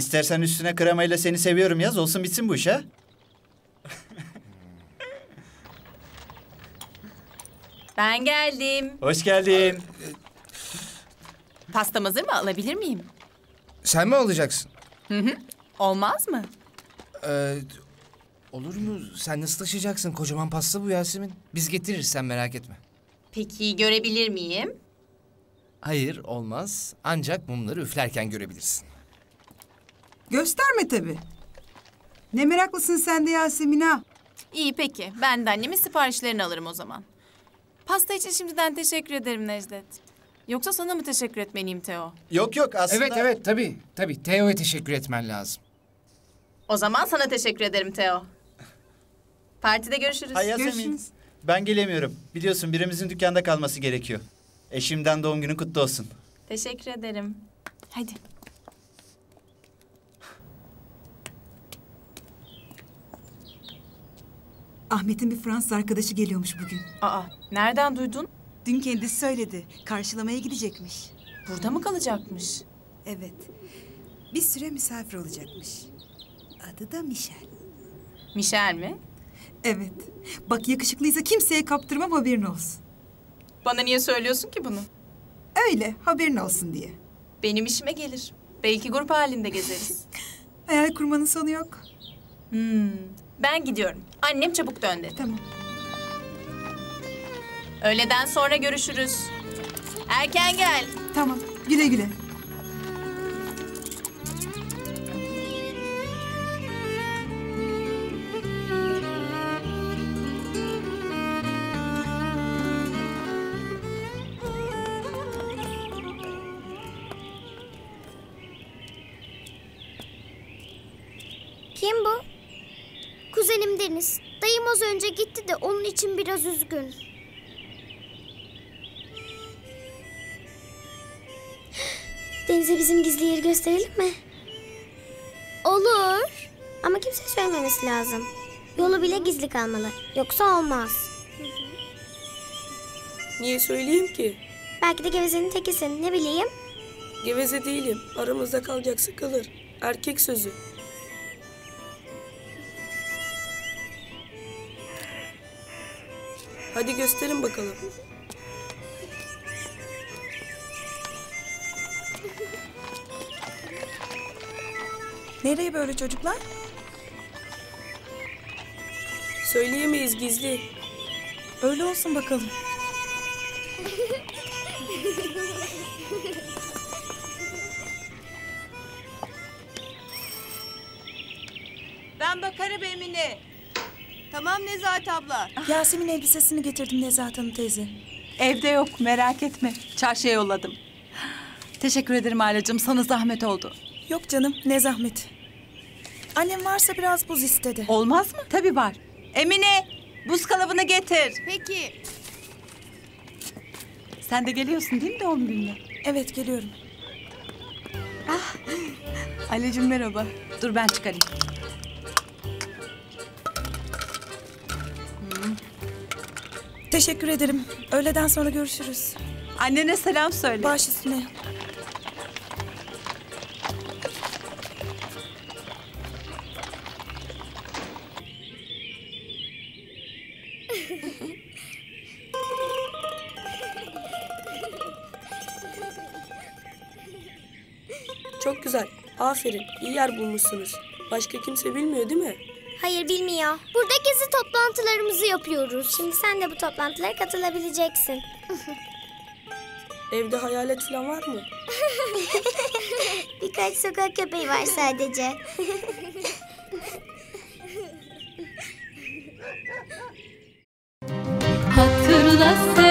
İstersen üstüne kremayla seni seviyorum yaz olsun bitsin bu iş ha. Ben geldim. Hoş geldin. Pastam hazır mı? Alabilir miyim? Sen mi alacaksın? Olmaz mı? Ee, olur mu? Sen nasıl taşıyacaksın? Kocaman pasta bu Yasemin. Biz getiririz sen merak etme. Peki görebilir miyim? Hayır olmaz. Ancak mumları üflerken görebilirsin. Gösterme tabii. Ne meraklısın sen de Yasemin ha. İyi peki. Ben de annemin siparişlerini alırım o zaman. Pasta için şimdiden teşekkür ederim Necdet. Yoksa sana mı teşekkür etmeliyim Teo? Yok yok aslında... Evet evet tabii. Tabii Teo'ya teşekkür etmen lazım. O zaman sana teşekkür ederim Teo. Partide görüşürüz. Hay Yasemin. Görüşürüz. Ben gelemiyorum. Biliyorsun birimizin dükkanda kalması gerekiyor. Eşimden doğum günün kutlu olsun. Teşekkür ederim. Hadi. Ahmet'in bir Fransız arkadaşı geliyormuş bugün. Aa, nereden duydun? Dün kendisi söyledi. Karşılamaya gidecekmiş. Burada mı kalacakmış? Evet. Bir süre misafir olacakmış. Adı da Michel. Michel mi? Evet. Bak yakışıklıysa kimseye kaptırmam haberin olsun. Bana niye söylüyorsun ki bunu? Öyle haberin olsun diye. Benim işime gelir. Belki grup halinde gezeriz. Hayal kurmanın sonu yok. Hmm, ben gidiyorum. Annem çabuk dön dedi. Tamam. Öğleden sonra görüşürüz. Erken gel. Tamam. Güle güle. Kim bu? Kuzenim Deniz. Dayım az önce gitti de onun için biraz üzgün. Deniz'e bizim gizli yeri gösterelim mi? Olur. Ama kimse söylememesi lazım. Yolu bile gizli kalmalı. Yoksa olmaz. Niye söyleyeyim ki? Belki de gevezenin tekisin. Ne bileyim. Geveze değilim. Aramızda kalacaksa kalır. Erkek sözü. Hadi gösterin bakalım. Nereye böyle çocuklar? Söyleyemeyiz gizli. Öyle olsun bakalım. Ben bakarım Emine. Tamam Nezahat abla. Yasemin elbisesini getirdim Nezahat Hanım teyze. Evde yok merak etme. Çarşıya yolladım. Teşekkür ederim Ailacığım. Sana zahmet oldu. Yok canım ne zahmet. Annem varsa biraz buz istedi. Olmaz mı? Tabii var. Emine buz kalıbını getir. Peki. Sen de geliyorsun değil mi doğum gününe? Evet geliyorum. Aileciğim merhaba. Dur ben çıkarayım. Teşekkür ederim. Öğleden sonra görüşürüz. Annene selam söyle. Baş üstüne. Çok güzel. Aferin. İyi yer bulmuşsunuz. Başka kimse bilmiyor değil mi? Hayır bilmiyor. Burada gezi toplantılarımızı yapıyoruz. Şimdi sen de bu toplantılara katılabileceksin. Evde hayalet falan var mı? Birkaç sokak köpeği var sadece. Hatırla sen